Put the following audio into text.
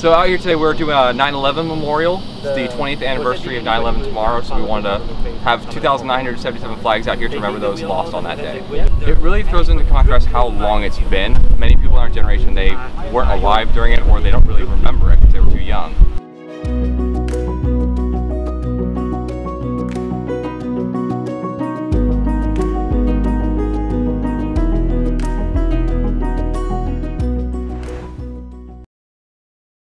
So out here today we're doing a 9-11 memorial. It's the 20th anniversary of 9-11 tomorrow, so we wanted to have 2,977 flags out here to remember those lost on that day. It really throws into contrast how long it's been. Many people in our generation, they weren't alive during it or they don't really